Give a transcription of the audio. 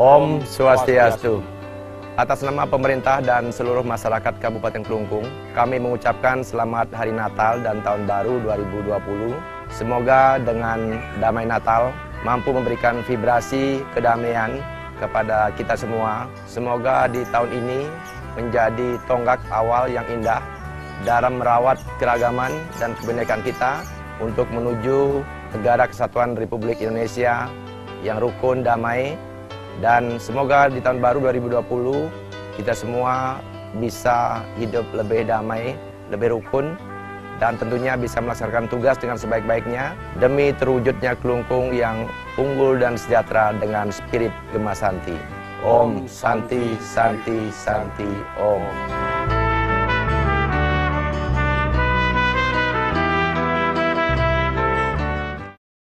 Om Swastiastu. Atas nama pemerintah dan seluruh masyarakat Kabupaten Kelungkung, kami mengucapkan selamat Hari Natal dan Tahun Baru 2020. Semoga dengan damai Natal mampu memberikan vibrasi kedamaian kepada kita semua. Semoga di tahun ini menjadi tonggak awal yang indah dalam merawat keragaman dan kebinekaan kita untuk menuju negara kesatuan Republik Indonesia yang rukun, damai, dan semoga di tahun baru 2020 kita semua bisa hidup lebih damai, lebih rukun, dan tentunya bisa melaksanakan tugas dengan sebaik-baiknya demi terwujudnya kelungkung yang unggul dan sejahtera dengan spirit Gema Santi. Om Santi Santi Santi Om.